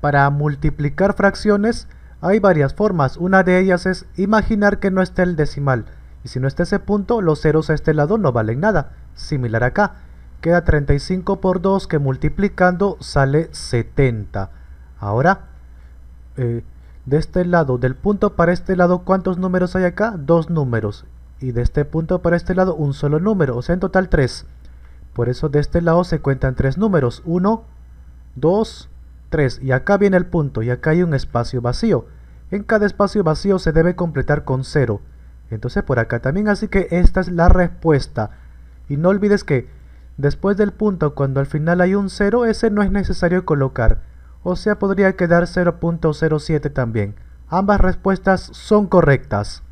Para multiplicar fracciones hay varias formas. Una de ellas es imaginar que no esté el decimal. Y si no está ese punto, los ceros a este lado no valen nada. Similar acá. Queda 35 por 2 que multiplicando sale 70. Ahora, eh, de este lado, del punto para este lado, ¿cuántos números hay acá? Dos números. Y de este punto para este lado, un solo número. O sea, en total tres. Por eso de este lado se cuentan tres números. 1, 2, 3. Y acá viene el punto. Y acá hay un espacio vacío. En cada espacio vacío se debe completar con 0. Entonces por acá también. Así que esta es la respuesta. Y no olvides que después del punto, cuando al final hay un 0, ese no es necesario colocar o sea podría quedar 0.07 también. Ambas respuestas son correctas.